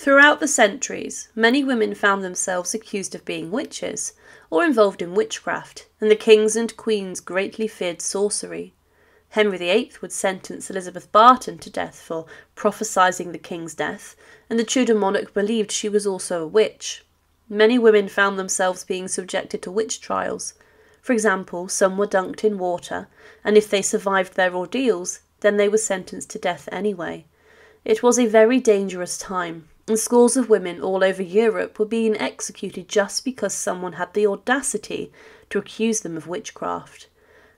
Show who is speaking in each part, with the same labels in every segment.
Speaker 1: Throughout the centuries, many women found themselves accused of being witches or involved in witchcraft, and the kings and queens greatly feared sorcery. Henry VIII would sentence Elizabeth Barton to death for prophesying the king's death, and the Tudor monarch believed she was also a witch. Many women found themselves being subjected to witch trials. For example, some were dunked in water, and if they survived their ordeals, then they were sentenced to death anyway. It was a very dangerous time, and scores of women all over Europe were being executed just because someone had the audacity to accuse them of witchcraft.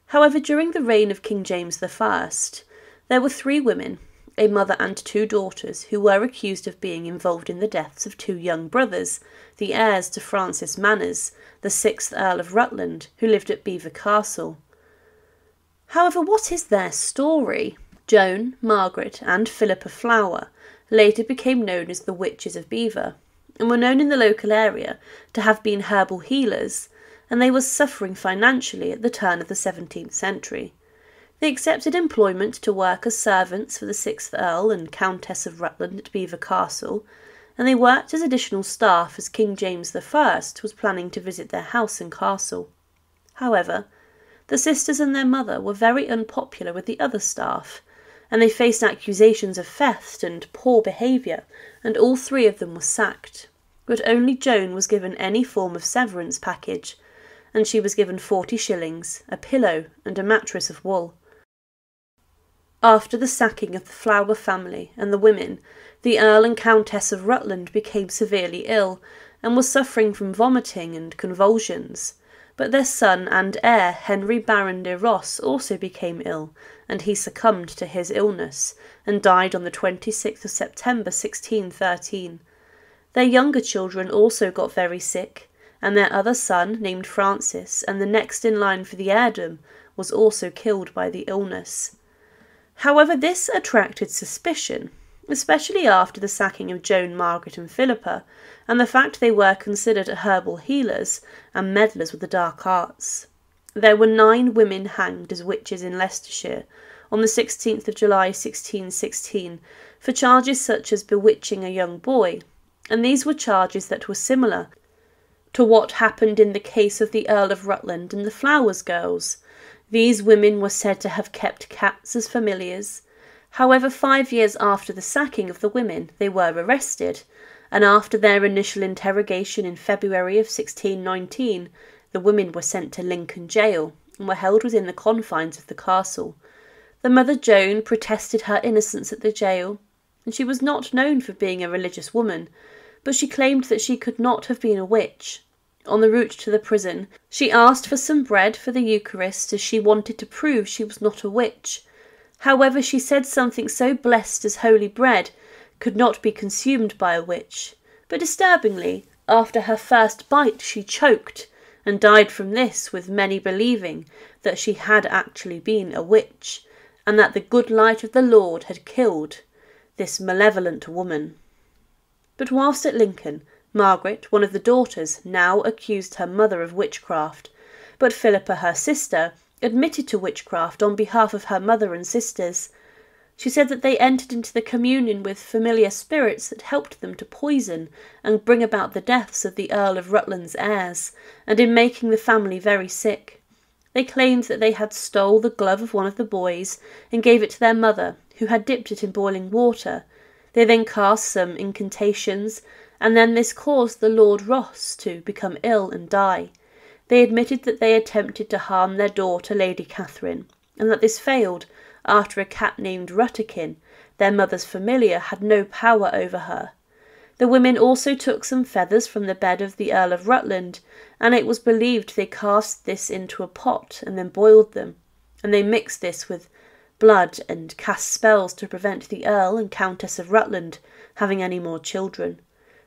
Speaker 1: However, during the reign of King James I, there were three women, a mother and two daughters, who were accused of being involved in the deaths of two young brothers, the heirs to Francis Manners, the sixth Earl of Rutland, who lived at Belvoir Castle. However, what is their story? Joan, Margaret, and Philippa Flower later became known as the Witches of Belvoir, and were known in the local area to have been herbal healers, and they were suffering financially at the turn of the 17th century. They accepted employment to work as servants for the 6th Earl and Countess of Rutland at Belvoir Castle, and they worked as additional staff as King James I was planning to visit their house and castle. However, the sisters and their mother were very unpopular with the other staff, and they faced accusations of theft and poor behaviour, and all three of them were sacked. But only Joan was given any form of severance package, and she was given forty shillings, a pillow, and a mattress of wool. After the sacking of the Flower family and the women, the Earl and Countess of Rutland became severely ill and were suffering from vomiting and convulsions. But their son and heir, Henry Baron de Ross, also became ill, and he succumbed to his illness and died on the 26th of September 1613. Their younger children also got very sick, and their other son, named Francis, and the next in line for the heirdom, was also killed by the illness. However, this attracted suspicion, especially after the sacking of Joan, Margaret, and Philippa, and the fact they were considered herbal healers and meddlers with the dark arts. There were nine women hanged as witches in Leicestershire on the 16th of July 1616 for charges such as bewitching a young boy, and these were charges that were similar to what happened in the case of the Earl of Rutland and the Flowers girls. These women were said to have kept cats as familiars. However, five years after the sacking of the women, they were arrested, and after their initial interrogation in February of 1619, the women were sent to Lincoln jail and were held within the confines of the castle. The mother Joan protested her innocence at the jail, and she was not known for being a religious woman, but she claimed that she could not have been a witch. On the route to the prison, she asked for some bread for the Eucharist as she wanted to prove she was not a witch. However, she said something so blessed as holy bread could not be consumed by a witch, but disturbingly, after her first bite she choked and died from this, with many believing that she had actually been a witch, and that the good light of the Lord had killed this malevolent woman. But whilst at Lincoln, Margaret, one of the daughters, now accused her mother of witchcraft, but Philippa, her sister, admitted to witchcraft on behalf of her mother and sisters. She said that they entered into the communion with familiar spirits that helped them to poison and bring about the deaths of the Earl of Rutland's heirs, and in making the family very sick. They claimed that they had stole the glove of one of the boys and gave it to their mother, who had dipped it in boiling water. They then cast some incantations, and then this caused the Lord Ross to become ill and die. They admitted that they attempted to harm their daughter, Lady Catherine, and that this failed, after a cat named Rutterkin, their mother's familiar, had no power over her. The women also took some feathers from the bed of the Earl of Rutland, and it was believed they cast this into a pot and then boiled them, and they mixed this with blood and cast spells to prevent the Earl and Countess of Rutland having any more children.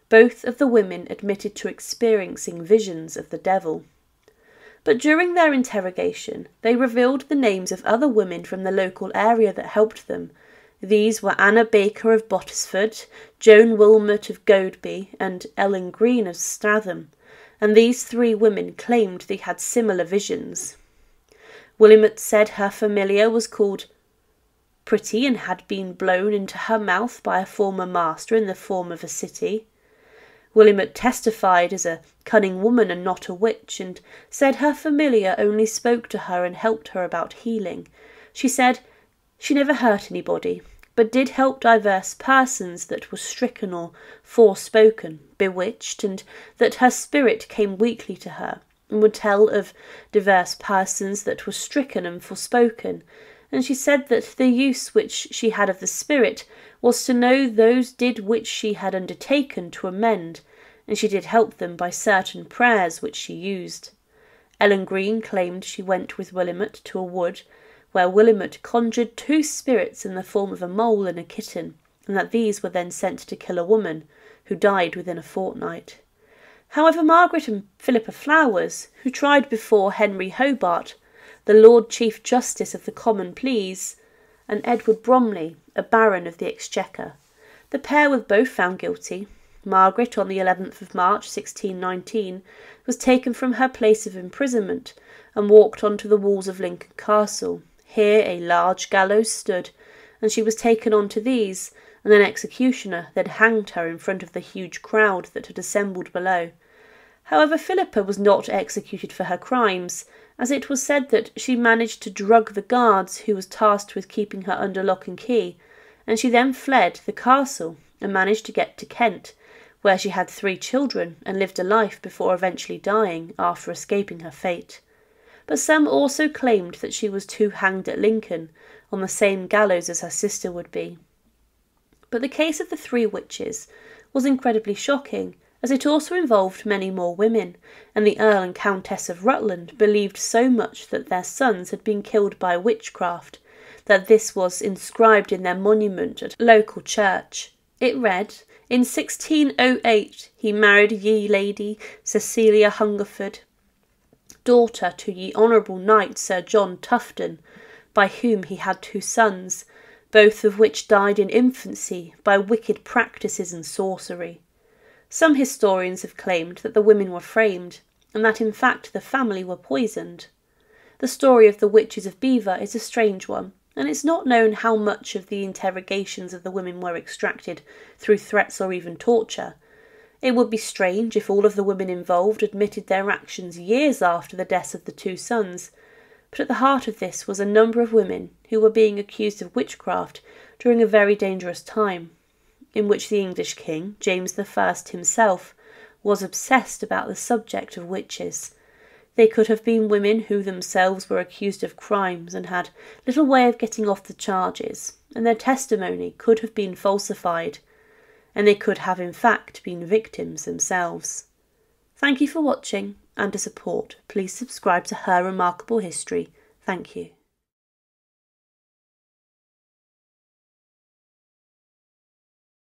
Speaker 1: Both of the women admitted to experiencing visions of the devil. But during their interrogation, they revealed the names of other women from the local area that helped them. These were Anna Baker of Bottesford, Joan Wilmot of Goadby, and Ellen Green of Stathern, and these three women claimed they had similar visions. Wilmot said her familiar was called pretty and had been blown into her mouth by a former master in the form of a city. Willimot testified as a cunning woman and not a witch, and said her familiar only spoke to her and helped her about healing. She said she never hurt anybody, but did help divers persons that were stricken or forespoken, bewitched, and that her spirit came weekly to her, and would tell of divers persons that were stricken and forspoken, and she said that the use which she had of the spirit was to know those did which she had undertaken to amend, and she did help them by certain prayers which she used. Ellen Green claimed she went with Willimot to a wood where Willimot conjured two spirits in the form of a mole and a kitten, and that these were then sent to kill a woman, who died within a fortnight. However, Margaret and Philippa Flowers, who tried before Henry Hobart, the Lord Chief Justice of the Common Pleas, and Edward Bromley, a Baron of the Exchequer, the pair were both found guilty. Margaret, on the 11th of March 1619, was taken from her place of imprisonment and walked on to the walls of Lincoln Castle, here a large gallows stood, and she was taken on to these, and an executioner then hanged her in front of the huge crowd that had assembled below. However, Philippa was not executed for her crimes, as it was said that she managed to drug the guards who was tasked with keeping her under lock and key, and she then fled the castle and managed to get to Kent, where she had three children and lived a life before eventually dying after escaping her fate but some also claimed that she was too hanged at Lincoln, on the same gallows as her sister would be. But the case of the three witches was incredibly shocking, as it also involved many more women, and the Earl and Countess of Rutland believed so much that their sons had been killed by witchcraft that this was inscribed in their monument at a local church. It read, In 1608 he married ye Lady Cecilia Hungerford, daughter to ye honourable knight Sir John Tufton, by whom he had two sons, both of which died in infancy by wicked practices and sorcery. Some historians have claimed that the women were framed, and that in fact the family were poisoned. The story of the witches of Belvoir is a strange one, and it's not known how much of the interrogations of the women were extracted through threats or even torture, it would be strange if all of the women involved admitted their actions years after the deaths of the two sons, but at the heart of this was a number of women who were being accused of witchcraft during a very dangerous time, in which the English king, James I himself, was obsessed about the subject of witches. They could have been women who themselves were accused of crimes and had little way of getting off the charges, and their testimony could have been falsified and they could have in fact been victims themselves. Thank you for watching and to support, please subscribe to Her Remarkable History. Thank you.